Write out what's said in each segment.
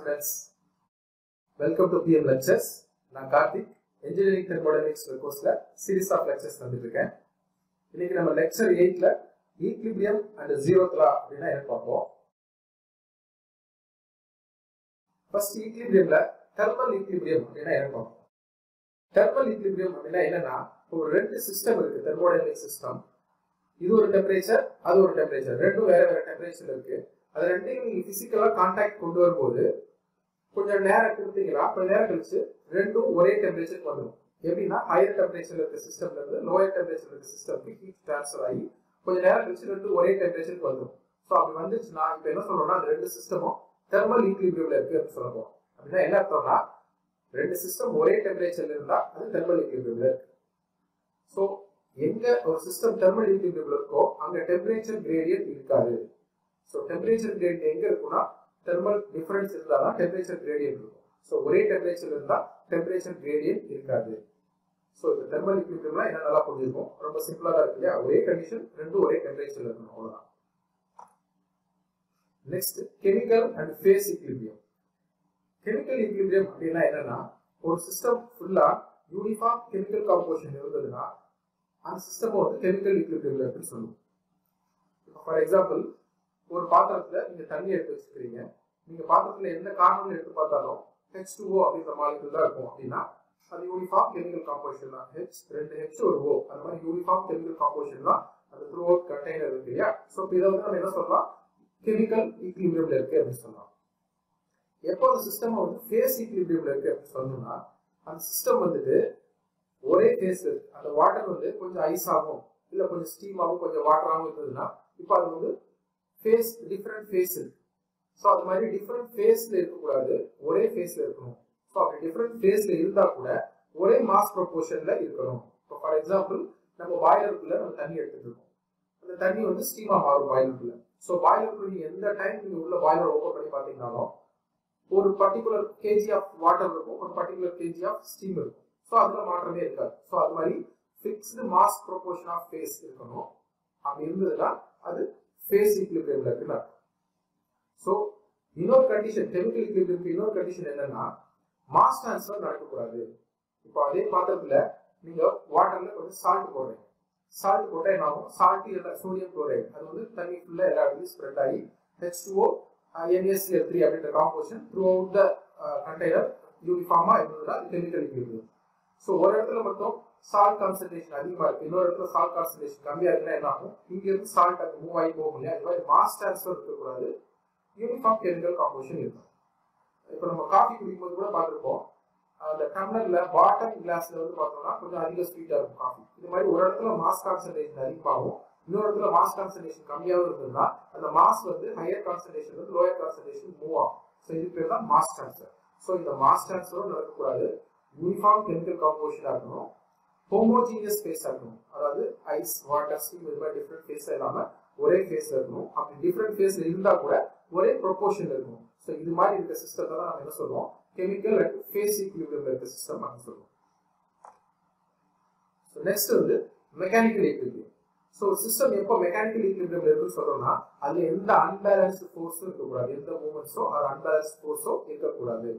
Students welcome to PM lectures நான் Karthik engineering thermodynamics கோர்ஸில் series of lectures வந்துருக்கேன் இன்னைக்கு நம்ம லெக்சர் எயிட்ல ஈக்லிபியம் அண்ட் ஜீரோ ஜீரோத்ரா அப்படின்னா என்ன பார்ப்போம். ஃபர்ஸ்ட் ஈக்லிபியமில் தெர்மல் ஈக்லிபியம் அப்படின்னா என்ன பார்ப்போம். தெர்மல் ஈக்லிபியம் அப்படின்னா என்னன்னா ஒரு ரெண்டு சிஸ்டம் இருக்கு தெர்மோடைனமிக் சிஸ்டம் இது ஒரு டெம்பரேச்சர் அது ஒரு டெம்பரேச்சர் ரெண்டும் வேற வேற டெம்பரேச்சர் இருக்கு. அது ரெண்டையும் நீங்க பிசிக்கலா கான்டாக்ட் கொண்டு வரும்போது கொஞ்சம் நேரம் கொடுத்தீங்கன்னா கொஞ்சம் நேரம் கழிச்சு ரெண்டும் ஒரே டெம்பரேச்சருக்கு வந்துடும் எப்படின்னா ஹையர் டெம்பரேச்சர் இருக்க சிஸ்டம்ல இருந்து லோயர் டெம்பரேச்சர் இருக்க சிஸ்டம்க்கு ஹீட் ட்ரான்ஸ்ஃபர் ஆகி கொஞ்சம் நேரம் கழிச்சு ரெண்டும் ஒரே டெம்பரேச்சருக்கு வந்துடும் ஸோ அப்படி வந்துச்சுன்னா இப்போ என்ன சொல்றோம்னா அந்த ரெண்டு சிஸ்டமும் தெர்மல் ஈக்லிபிரியம்ல இருக்கு அப்படின்னு சொல்லுவோம் அப்படின்னா என்ன அர்த்தம்னா ரெண்டு சிஸ்டம் ஒரே டெம்பரேச்சர்ல இருந்தா அது தெர்மல் ஈக்லிபிரியம்ல இருக்கு. ஸோ எங்க ஒரு சிஸ்டம் தெர்மல் ஈக்லிபிரியம்ல இருக்கோ அங்க டெம்பரேச்சர் கிரேடியன்ட் இருக்காது. ஸோ டெம்பரேச்சர் கிரேடியன்ட் எங்கே இருக்குன்னா தெர்மல் டிஃபரன்ஸ் இருந்தால் தான் டெம்பரேச்சர் கிரேடியன்ட் இருக்கும். ஸோ ஒரே டெம்பரேச்சர் இருந்தால் டெம்பரேச்சர் கிரேடியன்ட் இருக்காது. ஸோ இந்த தெர்மல் ஈக்லிபிரியம்லாம் என்ன நல்லா புரிஞ்சிருக்கும் ரொம்ப சிம்பிளாக தான் இருக்கு இல்லையா? ஒரே கண்டிஷன் ரெண்டும் ஒரே டெம்பரேச்சர்ல இருக்கணும். அவ்வளோதான் next chemical and phase equilibrium chemical equilibrium அப்படின்னா என்னன்னா ஒரு சிஸ்டம் ஃபுல்லாக யூனிஃபார்ம் கெமிக்கல் காம்போசிஷன் இருந்ததுன்னா அந்த சிஸ்டம் வந்து கெமிக்கல் ஈக்லிபிரியம்ல இருக்குன்னு சொல்லுவோம். ஃபார் எக்ஸாம்பிள் ஒரு பாத்திரத்துல நீங்க தண்ணி எடுத்து வச்சுக்கிறீங்க. நீங்க பாத்திரத்துல எந்த காரணம் எடுத்து பார்த்தாலும் ஹெச் டூ ஓ அப்படின்ற மாலிகுல் தான் இருக்கும் அப்படின்னா அது யூனிஃபார்ம் கெமிக்கல் காம்போசிஷன் தான். ஹெச் ரெண்டு ஹெச் ஒரு ஓ அந்த மாதிரி யூனிஃபார்ம் கெமிக்கல் காம்போசிஷன் தான் அந்த த்ரூ அவுட் கண்டெய்னர் இருக்கு இல்லையா? ஸோ இதை வந்து நம்ம என்ன சொல்லலாம்? கெமிக்கல் ஈக்லிபிரியம்ல இருக்கு அப்படின்னு சொல்லலாம். எப்போ அந்த சிஸ்டம் வந்து ஃபேஸ் ஈக்லிபிரியம்ல இருக்கு அப்படின்னு சொன்னோம்னா அந்த சிஸ்டம் வந்துட்டு ஒரே ஃபேஸ் இருக்கு. அந்த வாட்டர் வந்து கொஞ்சம் ஐஸ் ஆகும் இல்லை கொஞ்சம் ஸ்டீம் ஆகும் கொஞ்சம் வாட்டராகவும் இருந்ததுன்னா இப்போ அது வந்து ஃபேஸ் டிஃப்ரெண்ட் ஃபேஸ் இருக்கு ஸோ அது மாதிரி டிஃப்ரெண்ட் ஃபேஸில் இருக்கக்கூடாது. ஒரே ஃபேஸில் இருக்கணும். ஸோ அப்படி டிஃப்ரெண்ட் ஃபேஸில் இருந்தால் கூட ஒரே மாஸ் ப்ரொபோர்ஷனில் இருக்கணும். இப்போ ஃபார் எக்ஸாம்பிள் நம்ம பாய்லருக்குள்ளே நம்ம தண்ணி எடுத்துட்டு அந்த தண்ணி வந்து ஸ்டீமாக மாறும் பாய்லருக்குள்ளே ஸோ பாய்லருக்குள்ள நீங்கள் எந்த டைம் நீங்கள் உள்ள பாய்லர் ஓப்பன் பண்ணி பார்த்தீங்கன்னாலும் ஒரு பர்டிகுலர் கேஜி ஆஃப் வாட்டர் இருக்கும் ஒரு பர்டிகுலர் கேஜி ஆஃப் ஸ்டீம் இருக்கும். ஸோ அதில் மாற்றமே இருக்காது. ஸோ அது மாதிரி fixed mass proportion of phase இருக்கணும். அப்படி இருந்ததுன்னா அது ஃபேஸ் ஈக்லிபிரியம்ல இருக்குன்னு அர்த்தம் ஸோ இன்னொரு கண்டிஷன் கெமிக்கல் ஈக்லிபிரியம்க்கு இன்னொரு கண்டிஷன் என்னன்னா மாஸ் ட்ரான்ஸ்ஃபர் நடக்கக்கூடாது. இப்போ அதே பாத்திரத்துல நீங்க வாட்டர்ல கொஞ்சம் சால்ட் போடுறீங்க. சால்ட் போட்டால் என்ன ஆகும் சால்ட் இல்லை சோடியம் குளோரைடு அது வந்து தண்ணி ஃபுல்லாக எல்லா இடத்துலையும் ஸ்ப்ரெட் ஆகி H two O NSCL three அப்படின்ற composition throughout the container யூனிஃபார்மா இருந்ததுன்னா கெமிக்கல் ஈக்லிபிரியம் ஸோ ஒரு இடத்துல மட்டும் சால்ட் கான்சன்ட்ரேஷன் அதிகமாக இருக்கு. இன்னொரு இடத்துல சால்ட் கான்சன்ட்ரேஷன் கம்மியாக இருக்குன்னா என்ன ஆகும்? இங்கேருந்து சால்ட் அங்க மூவ் ஆகி போகும் இல்லையா? அது மாதிரி மாஸ் ட்ரான்ஸ்ஃபர் இருக்கக்கூடாது. யூனிஃபார்ம் கெமிக்கல் காம்போசிஷன் இருக்கும். இப்போ நம்ம காஃபி குடிக்கும்போது கூட பார்த்துருப்போம். அந்த டம்ளரில் பாட்டம் கிளாஸில் வந்து பார்த்தோம்னா கொஞ்சம் அதிக ஸ்வீட்டாக இருக்கும் காஃபி இது மாதிரி ஒரு இடத்துல மாஸ் கான்சன்ட்ரேஷன் அதிகமாகும். இன்னொரு இடத்துல மாஸ் கான்சன்ட்ரேஷன் கம்மியாகவும் இருந்ததுன்னா அந்த மாஸ் வந்து ஹையர் கான்சன்ட்ரேஷன் வந்து லோயர் கான்சன்ட்ரேஷன் மூவ் ஆகும். ஸோ இது பேர் தான் மாஸ் ட்ரான்ஸ்ஃபர் ஸோ இந்த மாஸ் ட்ரான்ஸ்ஃபரும் நடக்கக்கூடாது. யூனிஃபார்ம் கெமிக்கல் காம்போசிஷனாக இருக்கணும் ஹோமோஜீனியஸ் ஃபேஸாக இருக்கணும் அதாவது ஐஸ் வாட்டர் ஸ்டீம் இது மாதிரி டிஃப்ரெண்ட் ஃபேஸாக இல்லாமல் ஒரே ஃபேஸில் இருக்கணும். அப்படி டிஃப்ரெண்ட் ஃபேஸில் இருந்தால் கூட ஒரே ப்ரொபோர்ஷன் இருக்கணும். ஸோ இது மாதிரி இருக்க சிஸ்டத்தை தான் நம்ம என்ன சொல்லுவோம் கெமிக்கல் அண்ட் ஃபேஸ் ஈக்லிபிரியம் இருக்க சிஸ்டம் அப்படின்னு சொல்லுவோம் ஸோ நெக்ஸ்ட் வந்து மெக்கானிக்கல் ஈக்லிபிரியம் ஸோ சிஸ்டம் எப்போ மெக்கானிக்கல் ஈக்லிபிரியம் இருக்குன்னு சொல்றோம்னா அதுல எந்த அன்பேலன்ஸ்டு ஃபோர்ஸும் இருக்கக்கூடாது. எந்த மூமெண்ட்ஸோ அது அன்பேலன்ஸ் ஃபோர்ஸோ இருக்கக்கூடாது.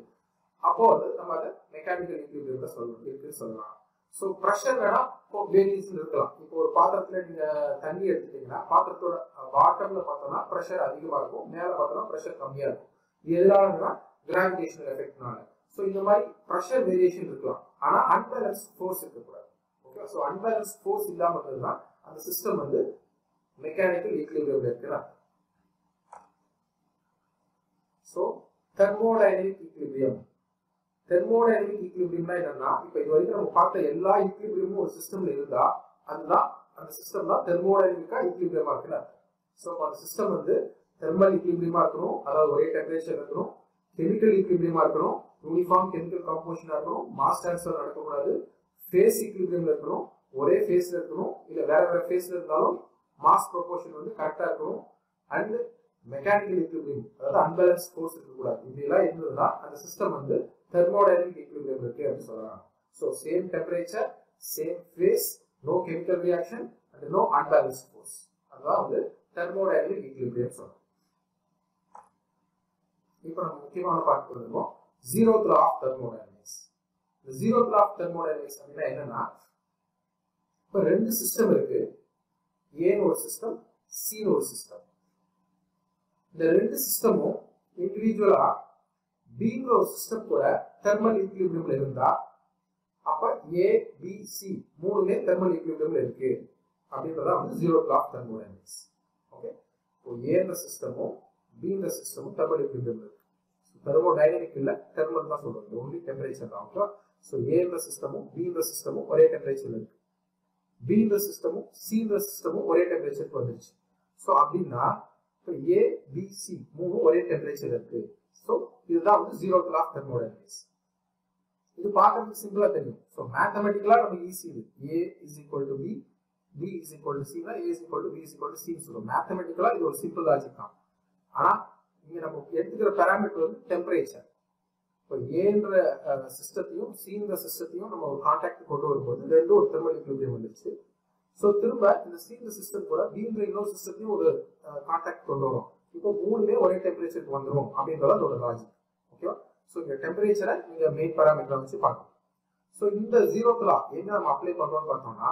அப்போ வந்து நம்ம அதை மெக்கானிக்கல் ஈக்லிபிரியம் சொல்லணும் இருக்குன்னு சொல்லலாம். ஸோ ப்ரெஷர் வேணா இப்போ வேரியன்ஸ் இருக்கலாம். இப்போ ஒரு பாத்திரத்துல நீங்க தண்ணி எடுத்துட்டீங்கன்னா பாத்திரத்தோட பாட்டம்ல பார்த்தோம்னா ப்ரெஷர் அதிகமா இருக்கும். மேல பார்த்தோம்னா ப்ரெஷர் கம்மியா இருக்கும். எதனாலன்னா கிராவிடேஷனல் எஃபெக்ட்னால ஸோ இந்த மாதிரி ப்ரெஷர் வேரியேஷன் இருக்கலாம். ஆனா அன்பேலன்ஸ் ஃபோர்ஸ் இருக்கக்கூடாது. ஓகே ஸோ அன்பேலன்ஸ் ஃபோர்ஸ் இல்லாம இருந்ததுன்னா அந்த சிஸ்டம் வந்து மெக்கானிக்கல் ஈக்லிபிரியம் இருக்குன்னா ஸோ தெர்மோடைனமிக் ஈக்லிபிரியம் தெர்மோடைனமிக் ஈக்குலிபிரியம்னா என்னன்னா இப்போ இது வரைக்கும் நம்ம பார்த்த எல்லா ஈக்குலிபிரியமும் ஒரு சிஸ்டம்ல இருந்தா அதுதான் அந்த சிஸ்டம் தான் தெர்மோடைனமிக்கா ஈக்குலிபிரியமா இருக்குன்னு ஸோ அந்த சிஸ்டம் வந்து தெர்மல் ஈக்குலிபிரியமா இருக்கணும் அதாவது ஒரே டெம்பரேச்சர் இருக்கணும் கெமிக்கல் ஈக்குலிபிரியமா இருக்கணும் யூனிஃபார்ம் கெமிக்கல் காம்போசிஷனா இருக்கணும் மாஸ் ட்ரான்ஸ்ஃபர் நடக்கக்கூடாது ஃபேஸ் ஈக்லிபிரியம்ல இருக்கணும் ஒரே ஃபேஸ்ல இருக்கணும் இல்லை வேற வேற ஃபேஸ்ல இருந்தாலும் மாஸ் ப்ரொபோர்ஷன் வந்து கரெக்டாக இருக்கணும். அண்ட் மெக்கானிக்கல் ஈக்லிபிரியம் அதாவது அன்பேலன்ஸ் ஃபோர்ஸ் இருக்கக்கூடாது. இப்படி எல்லாம் இருந்ததுன்னா அந்த சிஸ்டம் வந்து தெர்மோடைனமிக் ஈக்லிபிரியம் இருக்கு அப்படின்னு சொல்லலாம். So same temperature same phase no chemical reaction and no unbalance force அதுதான் வந்து தெர்மோடைனமிக் ஈக்லிபிரியம் சொல்லலாம். இப்போ நம்ம முக்கியமான பார்க்க வந்துருக்கோம் ஜீரோ லா ஆஃப் தெர்மோடைனமிக்ஸ் இந்த ஜீரோ த்ரா ஆஃப் தெர்மோடைனமிக்ஸ் அப்படின்னா என்னன்னா இப்போ ரெண்டு சிஸ்டம் இருக்கு. ஏன்னு ஒரு சிஸ்டம் சின்னு ஒரு சிஸ்டம் இந்த ரெண்டு சிஸ்டமும் இண்டிவிஜுவலா பிங்கிற ஒரு சிஸ்டம் கூட தெர்மல் ஈக்லிபிரியம்ல இருந்தா அப்ப ஏ பி சி மூணுமே தெர்மல் ஈக்லிபிரியம்ல இருக்கு. அப்படின்றதா வந்து ஜீரோ கிளாக் தெர்மோடைனமிக்ஸ் ஓகே இப்போ ஏன்ற சிஸ்டமும் பிங்கிற சிஸ்டமும் தெர்மல் ஈக்லிபிரியம்ல இருக்கு. தெர்மோடைனமிக் இல்ல தெர்மல் தான் சொல்றது ஒன்லி டெம்பரேச்சர் தான் ஓகே ஸோ ஏன்ற சிஸ்டமும் பிங்கிற சிஸ்டமும் ஒரே டெம்பரேச்சர்ல இருக்கு. பிங்கிற சிஸ்டமும் சிங்கிற சிஸ்டமும் ஒரே டெம்பரேச்சருக்கு வந்துருச்சு. ஸோ அப்படின்னா இப்போ ஏ பி சி மூணு ஒரே டெம்பரேச்சர் இருக்கு. ஸோ இதுதான் வந்து ஜீரோ கிளாக் தெர்மோடைனமிக்ஸ் இது பார்க்கறதுக்கு சிம்பிளா தெரியும். ஸோ மேத்தமெட்டிக்கலா நமக்கு ஈஸி இது. A is equal to B B is equal to சினா A is equal to B is equal to C சொல்லுவோம் மேத்தமெட்டிக்கலா இது ஒரு சிம்பிள் லாஜிக் தான். ஆனா இங்க நம்ம எடுத்துக்கிற பேராமீட்டர் வந்து டெம்பரேச்சர் இப்போ ஏன்ற சிஸ்டத்தையும் சீன்ற சிஸ்டத்தையும் நம்ம ஒரு கான்டாக்ட் கொண்டு வரும்போது ரெண்டும் ஒரு தெர்மல் ஈக்குலிபிரியம் வந்துருச்சு. ஸோ திரும்ப இந்த சின்ற சிஸ்டம் கூட பின்ற இன்னொரு சிஸ்டத்தையும் ஒரு கான்டாக்ட் கொண்டு வரும். இப்போ மூணுமே ஒரே டெம்பரேச்சருக்கு வந்துடும் அப்படின்றது அதோட லாஜிக் ஓகேவா ஸோ இந்த டெம்பரேச்சரை நீங்க மெயின் பேராமீட்டரை வச்சு பார்க்கணும். ஸோ இந்த ஜீரோ லா எங்க நம்ம அப்ளை பண்றோம்னு பார்த்தோம்னா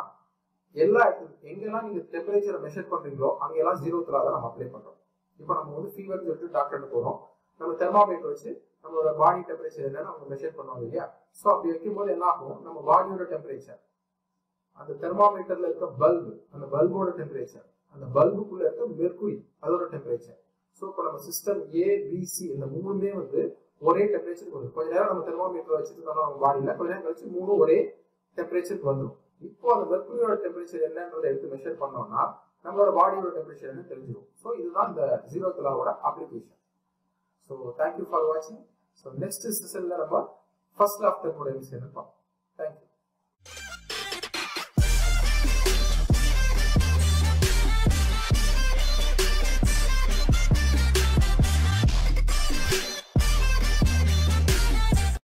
எல்லா இடத்துல எங்கெல்லாம் நீங்க டெம்பரேச்சரை மெஷர் பண்றீங்களோ அங்கெல்லாம் ஜீரோ லா தான் நம்ம அப்ளை பண்றோம். இப்போ நம்ம வந்து ஃபீவர் சொல்லிட்டு டாக்டர்னு போறோம். நம்ம தெர்மாமீட்டர் வச்சு நம்மளோட பாடி டெம்பரேச்சர் என்னன்னு அவங்க மெஷர் பண்ணுவாங்க இல்லையா? ஸோ அப்படி வைக்கும்போது என்ன ஆகும்? நம்ம பாடியோட டெம்பரேச்சர் அந்த தெர்மாமீட்டர்ல இருக்க பல்பு அந்த பல்போட டெம்பரேச்சர் அந்த பல்புக்குள்ள இருக்க மெர்குரி அதோட டெம்பரேச்சர் ஸோ இப்போ நம்ம சிஸ்டம் ஏ பிசி இந்த மூணுமே வந்து ஒரே டெம்பரேச்சருக்கு வரும் கொஞ்ச நேரம் நம்ம தெர்மாமீட்டர் வச்சுட்டு இருந்தோம் நம்ம பாடியில் கொஞ்ச நேரம் கழிச்சு மூணு ஒரே டெம்பரேச்சருக்கு வந்துடும் இப்போ அந்த மெர்குரியோட டெம்பரேச்சர் என்னன்றதை எடுத்து மெஷர் பண்ணோம்னா நம்மளோட பாடியோட டெம்பரேச்சர் என்ன தெரிஞ்சிடும் ஸோ இதுதான் இந்த zero கிலாவோட application so thank you for வாட்சிங் ஸோ நெக்ஸ்ட் செஷனில் நம்ம ஃபர்ஸ்ட் ஆஃப் தெர்மோடைனமிக்ஸ் என்ன பார்ப்போம்?